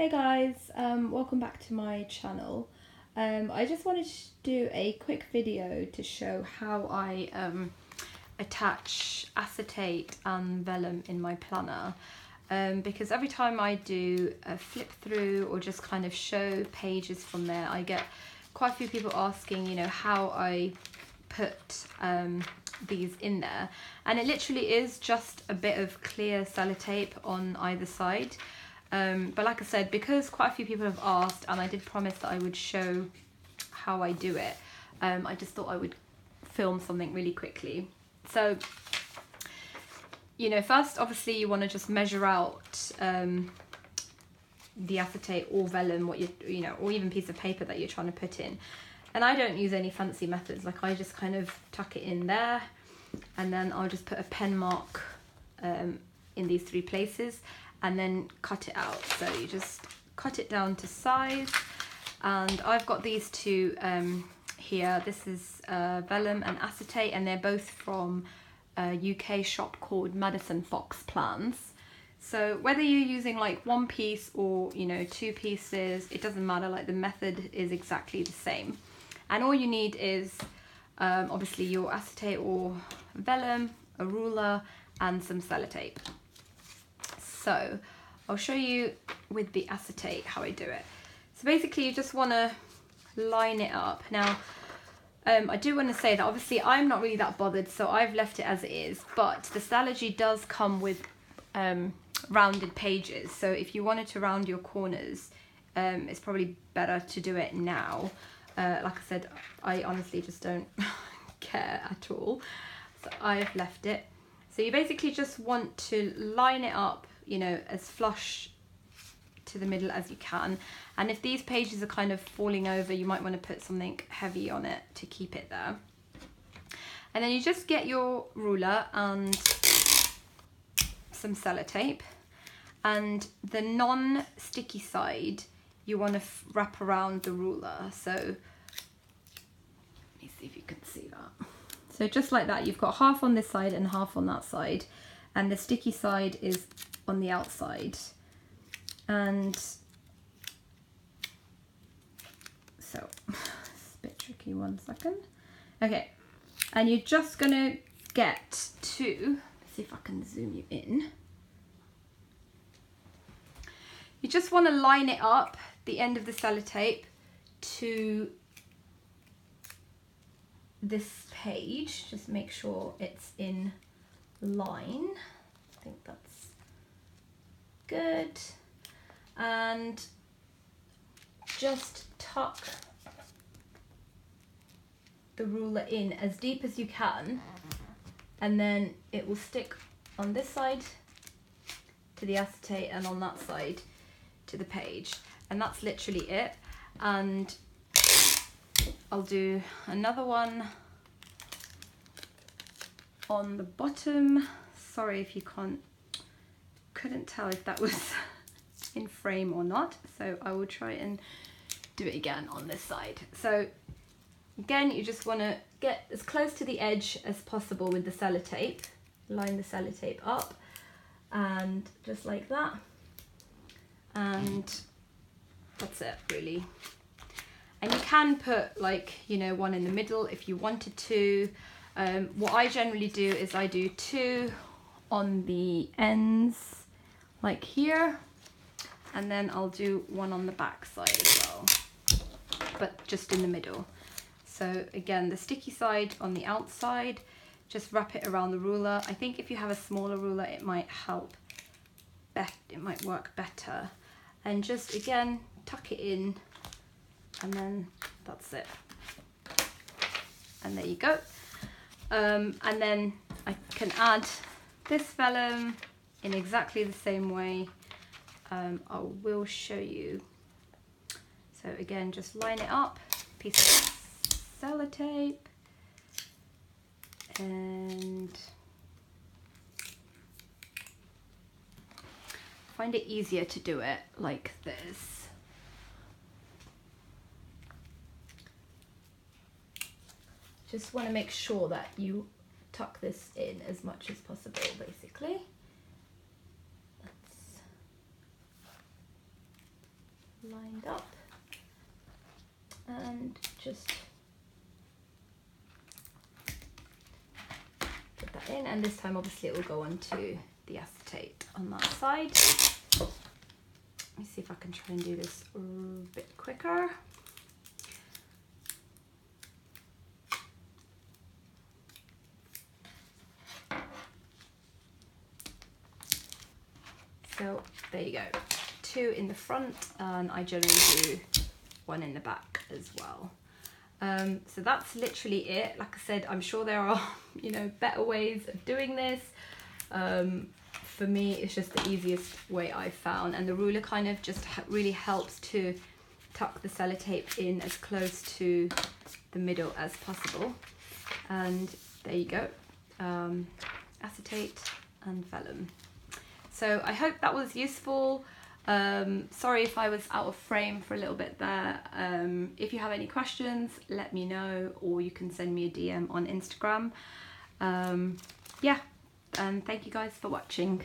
Hey guys, um, welcome back to my channel. Um, I just wanted to do a quick video to show how I um, attach acetate and vellum in my planner. Um, because every time I do a flip through or just kind of show pages from there I get quite a few people asking you know how I put um, these in there. And it literally is just a bit of clear sellotape on either side um, but like I said because quite a few people have asked and I did promise that I would show how I do it um, I just thought I would film something really quickly. So you know first obviously you want to just measure out um, the acetate or vellum what you you know or even piece of paper that you're trying to put in. And I don't use any fancy methods like I just kind of tuck it in there and then I'll just put a pen mark um, in these three places and then cut it out. So you just cut it down to size. And I've got these two um, here. This is uh, vellum and acetate and they're both from a UK shop called Madison Fox Plans so whether you're using like one piece or you know two pieces it doesn't matter. Like the method is exactly the same. And all you need is um, obviously your acetate or vellum, a ruler and some sellotape. So I'll show you with the acetate how I do it. So basically you just want to line it up. Now um, I do want to say that obviously I'm not really that bothered so I've left it as it is but the Stalogy does come with um, rounded pages so if you wanted to round your corners um, it's probably better to do it now uh, like I said, I honestly just don't care at all. So I've left it. So you basically just want to line it up, you know, as flush to the middle as you can. And if these pages are kind of falling over, you might want to put something heavy on it to keep it there. And then you just get your ruler and some sellotape. And the non-sticky side, you want to wrap around the ruler. So let me see if you can see that. So just like that, you've got half on this side and half on that side. And the sticky side is on the outside. And so it's a bit tricky, one second. Okay, and you're just gonna get to, see if I can zoom you in. You just want to line it up, the end of the sellotape, to this page. Just make sure it's in line. I think that's good. And just tuck the ruler in as deep as you can and then it will stick on this side to the acetate and on that side to the page. And that's literally it. And I'll do another one on the bottom. Sorry if you can't couldn't tell if that was in frame or not so I will try and do it again on this side. So again you just want to get as close to the edge as possible with the sellotape. Line the sellotape up and just like that. And that's it really. And you can put like you know one in the middle if you wanted to. Um, what I generally do is I do two on the ends like here and then I'll do one on the back side as well but just in the middle. So again the sticky side on the outside just wrap it around the ruler. I think if you have a smaller ruler it might help it might work better. And just again tuck it in and then that's it. And there you go. Um, and then I can add this vellum in exactly the same way um, I will show you so again just line it up piece of sellotape and find it easier to do it like this. Just want to make sure that you tuck this in as much as possible basically. Lined up and just put that in and this time obviously it will go onto the acetate on that side. Let me see if I can try and do this a bit quicker. So there you go, two in the front and I generally do one in the back as well. Um, so that's literally it. Like I said, I'm sure there are, you know, better ways of doing this. Um, for me, it's just the easiest way I've found. And the ruler kind of just really helps to tuck the sellotape in as close to the middle as possible. And there you go, um, acetate and vellum. So I hope that was useful. Um, sorry if I was out of frame for a little bit there. Um, if you have any questions, let me know or you can send me a DM on Instagram. Um, yeah, and thank you guys for watching.